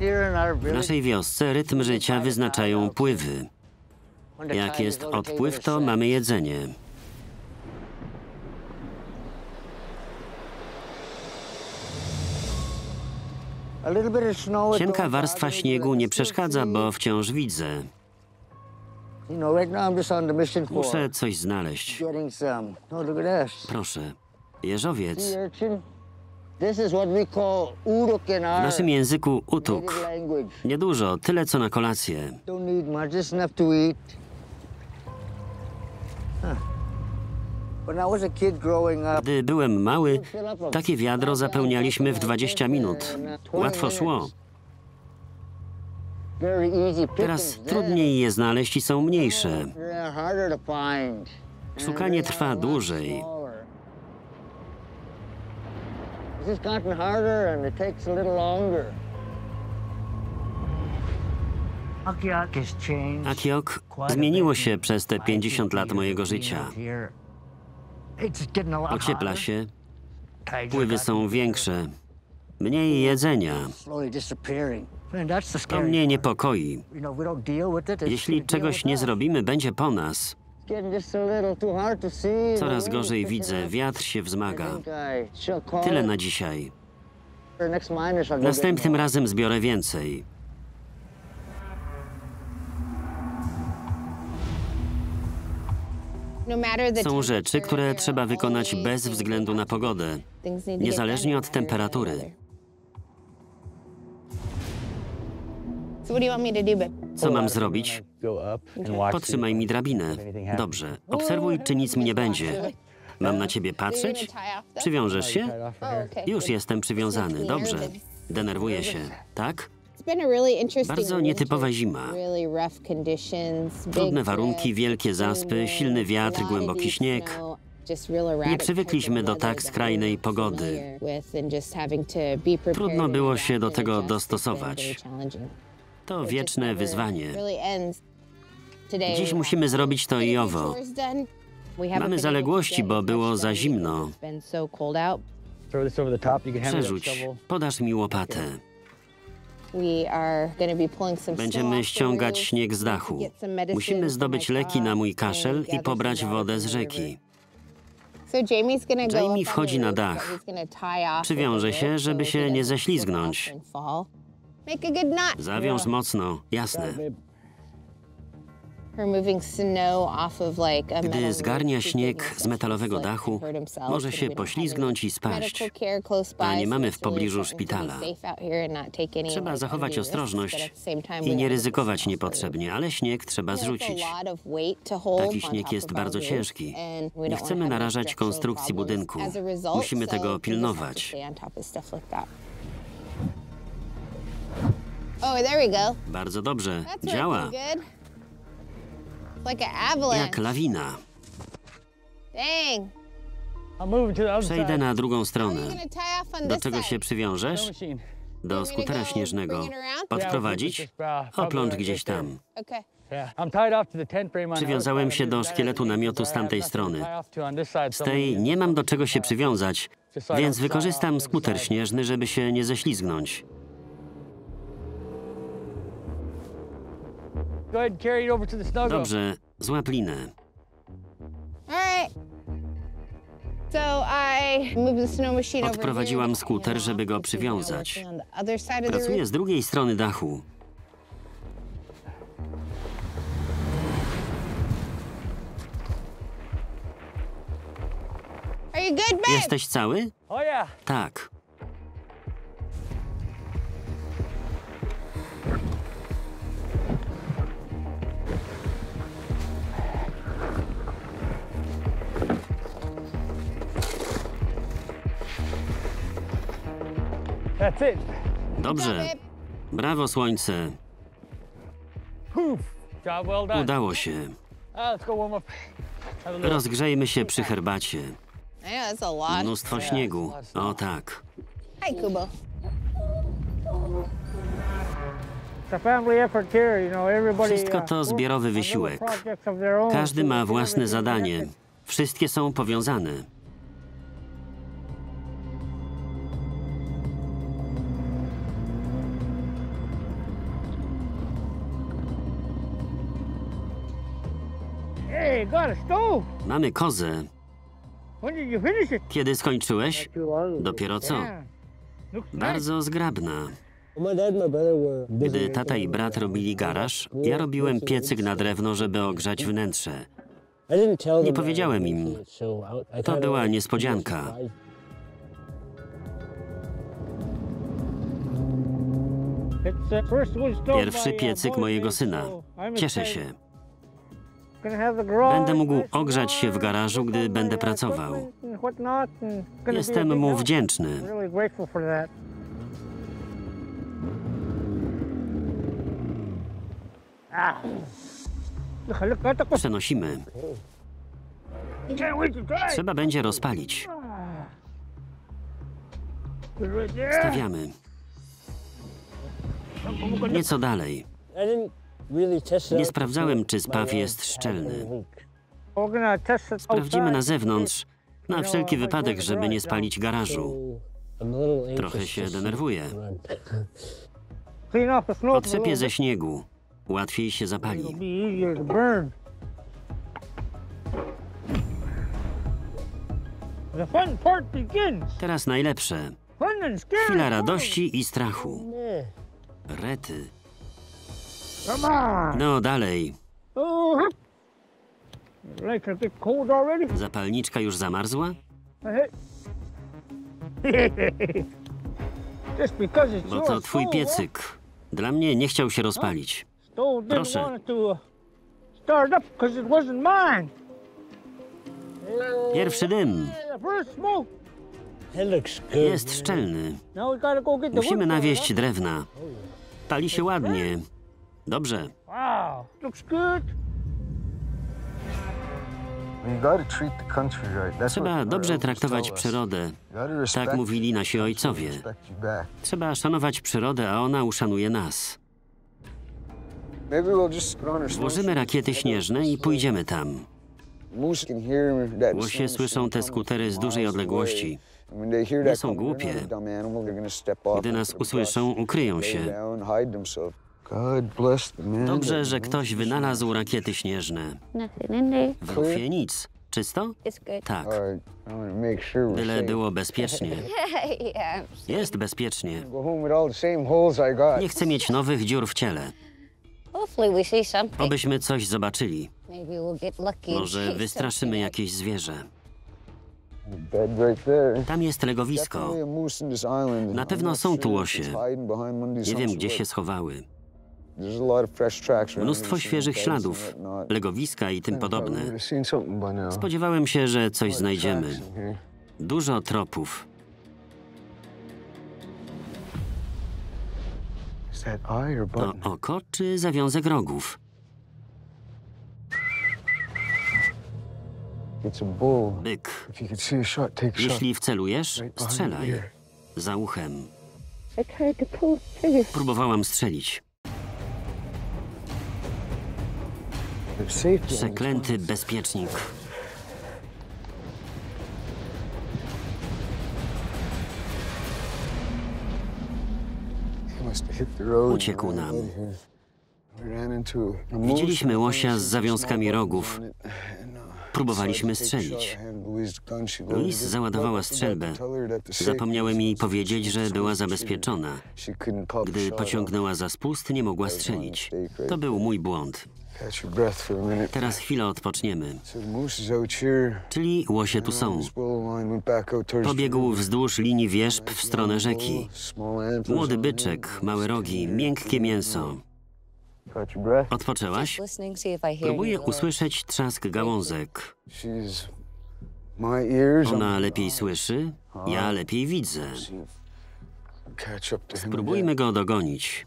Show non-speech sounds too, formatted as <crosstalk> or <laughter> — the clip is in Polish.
W naszej wiosce rytm życia wyznaczają pływy. Jak jest odpływ, to mamy jedzenie. Cienka warstwa śniegu nie przeszkadza, bo wciąż widzę. Muszę coś znaleźć. Proszę. Jeżowiec. W naszym języku utuk. Niedużo, tyle co na kolację. Gdy byłem mały, takie wiadro zapełnialiśmy w 20 minut. Łatwo szło. Teraz trudniej je znaleźć i są mniejsze. Szukanie trwa dłużej. Akiok zmieniło się przez te 50 lat mojego życia. Ociepla się, pływy są większe, mniej jedzenia. To mnie niepokoi. Jeśli czegoś nie zrobimy, będzie po nas. Coraz gorzej widzę, wiatr się wzmaga. Tyle na dzisiaj. Następnym razem zbiorę więcej. Są rzeczy, które trzeba wykonać bez względu na pogodę, niezależnie od temperatury. Co mam zrobić? Potrzymaj mi drabinę. Dobrze. Obserwuj, czy nic mi nie będzie. Mam na ciebie patrzeć? Przywiążesz się? Już jestem przywiązany. Dobrze. Denerwuję się. Tak? Bardzo nietypowa zima. Trudne warunki, wielkie zaspy, silny wiatr, głęboki śnieg. Nie przywykliśmy do tak skrajnej pogody. Trudno było się do tego dostosować. To wieczne wyzwanie. Dziś musimy zrobić to i owo. Mamy zaległości, bo było za zimno. Przerzuć. Podasz mi łopatę. Będziemy ściągać śnieg z dachu. Musimy zdobyć leki na mój kaszel i pobrać wodę z rzeki. Jamie wchodzi na dach. Przywiąże się, żeby się nie ześlizgnąć. Zawiąż mocno, jasne. Gdy zgarnia śnieg z metalowego dachu, może się poślizgnąć i spaść, a nie mamy w pobliżu szpitala. Trzeba zachować ostrożność i nie ryzykować niepotrzebnie, ale śnieg trzeba zrzucić. Taki śnieg jest bardzo ciężki. Nie chcemy narażać konstrukcji budynku. Musimy tego pilnować. Oh, there we go. Bardzo dobrze. That's Działa. working good. Like an avalanche. Jak lawina. Dang. Przejdę na drugą stronę. Do czego się przywiążesz? Do skutera śnieżnego. Podprowadzić? Oplącz gdzieś tam. Przywiązałem się do szkieletu namiotu z tamtej strony. Z tej nie mam do czego się przywiązać, więc wykorzystam skuter śnieżny, żeby się nie ześlizgnąć. Dobrze, złap linę. Odprowadziłam skuter, żeby go przywiązać. Pracuję z drugiej strony dachu. Jesteś cały? Tak. Dobrze. Brawo, słońce. Udało się. Rozgrzejmy się przy herbacie. Yeah, that's a lot. Mnóstwo śniegu. O tak. Hi, Kubo. Wszystko to zbiorowy wysiłek. Każdy ma własne zadanie. Wszystkie są powiązane. Mamy kozę. Kiedy skończyłeś? Dopiero co? Nice. Bardzo zgrabna. Gdy tata i brat robili garaż, ja robiłem piecyk na drewno, żeby ogrzać wnętrze. Nie powiedziałem im. To była niespodzianka. Pierwszy piecyk mojego syna. Cieszę się. Będę mógł ogrzać się w garażu, gdy będę pracował. Jestem mu wdzięczny. Ah. Przenosimy. Trzeba będzie rozpalić. Stawiamy. Nieco dalej. Nie sprawdzałem, czy spaw jest szczelny. Sprawdzimy na outside. zewnątrz, na wszelki wypadek, żeby nie spalić garażu. Trochę się denerwuję. Odsypię ze bit. śniegu. Łatwiej się zapali. Teraz najlepsze. Chwila radości i strachu. Rety. Come on. No dalej. Oh. Like cold already? Zapalniczka już zamarzła? Hey. <laughs> Just because it's Bo to twój piecyk. Dla mnie nie chciał się rozpalić. Proszę. want it to start up because it wasn't mine. Pierwszy dym. Jest szczelny. Musimy wood for it, nawieść drewna. Pali się ładnie. Dobrze. Wow, looks good. Trzeba dobrze traktować przyrodę. Tak mówili nasi ojcowie. Trzeba szanować przyrodę, a ona uszanuje nas. Włożymy rakiety śnieżne i pójdziemy tam. Łosie słyszą te skutery z dużej odległości. Nie są głupie. Gdy nas usłyszą, ukryją się. Dobrze, że ktoś wynalazł rakiety śnieżne. W lufie nic. Czysto? Tak. Byle było <laughs> bezpiecznie. <laughs> Jest bezpiecznie. Nie chcę mieć nowych dziur w ciele. Obyśmy coś zobaczyli. Może wystraszymy jakieś zwierzę. Tam jest legowisko. Na pewno są tu łosie. Nie wiem, gdzie się schowały. Mnóstwo świeżych śladów, legowiska i tym podobne. would have seen something by now. Spodziewałem się, że coś znajdziemy. Dużo tropów. To oko czy zawiązek rogów? Byk. Jeśli wcelujesz, strzelaj. Za uchem. Próbowałam strzelić. Ran into a moose Widzieliśmy łosia z zawiązkami rogów. Próbowaliśmy strzelić. it. załadowała strzelbę. Zapomniałem jej powiedzieć, że była zabezpieczona. Gdy pociągnęła za spust, nie mogła strzelić. To był mój błąd. Off. Catch your breath for a minute. Teraz chwilę odpoczniemy. Czyli łosie tu są. Pobiegł wzdłuż linii wierzb w stronę rzeki. Młody byczek, małe rogi, miękkie mięso. Catch your breath. Odpoczęłaś? listening, see if I hear Próbuję usłyszeć trzask gałązek. She's my ears. Ona lepiej słyszy, ja lepiej widzę. Spróbujmy go dogonić.